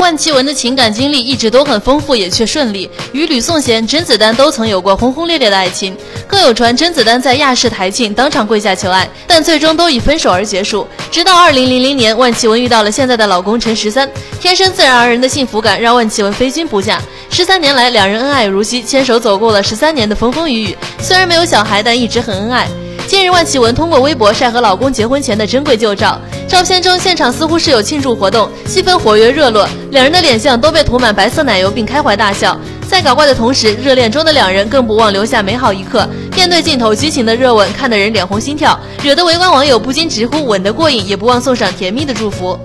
万绮雯的情感经历一直都很丰富，也却顺利。与吕颂贤、甄子丹都曾有过轰轰烈烈的爱情，更有传甄子丹在亚视台庆当场跪下求爱，但最终都以分手而结束。直到二零零零年，万绮雯遇到了现在的老公陈十三，天生自然而然的幸福感让万绮雯非君不嫁。十三年来，两人恩爱如昔，牵手走过了十三年的风风雨雨。虽然没有小孩，但一直很恩爱。近日，万绮雯通过微博晒和老公结婚前的珍贵旧照。照片中，现场似乎是有庆祝活动，气氛活跃热络，两人的脸上都被涂满白色奶油，并开怀大笑。在搞怪的同时，热恋中的两人更不忘留下美好一刻。面对镜头，激情的热吻看得人脸红心跳，惹得围观网友不禁直呼吻得过瘾，也不忘送上甜蜜的祝福。